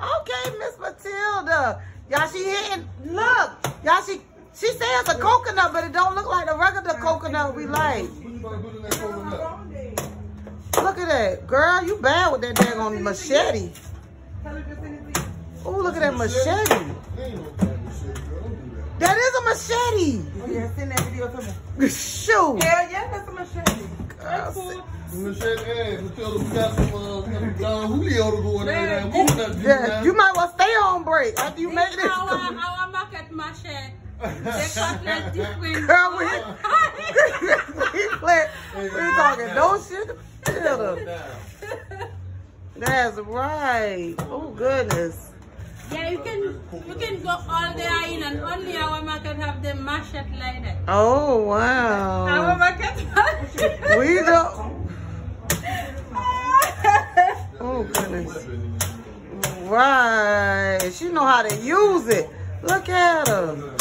Okay, Miss Matilda. Y'all, she hitting. Look, y'all, she she says a coconut, but it don't look like the regular coconut we like. Look at that, girl. You bad with that daggone machete. Oh, look at that machete. That is a machete. Oh, yeah, send that video to me. Shoot. Hell yeah, that's a machete. Girl, cool. Michelle, hey, Matilda, we got some, uh, we got some Don Julio to go in there. We want that Yeah, you might well stay on break after you make this. Our, our market machete. They cut like different. Girl, we, we, play, we talking no shit. That's right. Oh goodness. Yeah, you can you can go all there in and only our market have the machete like that. Oh Our wow. market machete. We don't. Oh goodness. Right. She know how to use it. Look at her.